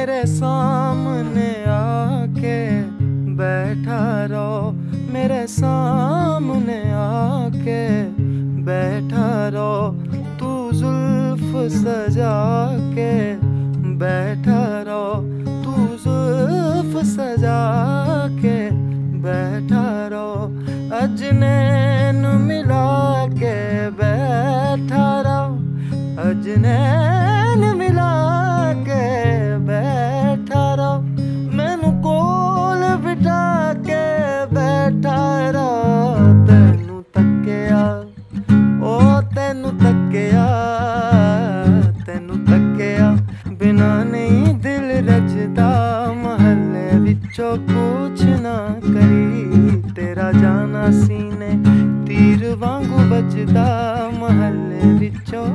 मेरे सामने आके बैठा रहो मेरे सामने आके बैठा रहो तू जुल्फ सजा के बैठा रहो तू जुल्फ सजा के बैठा रहो अजनैन मिला के बैठा रहो अजनैन मिला ਤੈਨੂੰ ਤੱਕਿਆ ਓ ਨਹੀਂ ਦਿਲ ਰਜਦਾ ਮਹੱਲੇ ਵਿੱਚੋਂ ਕੁਛ ਨਾ ਕਰੀ। ਤੇਰਾ ਜਾਣਾ ਸੀਨੇ, ਤੀਰ ਵਾਂਗੂ ਬਚਦਾ ਮਹੱਲੇ ਵਿੱਚੋਂ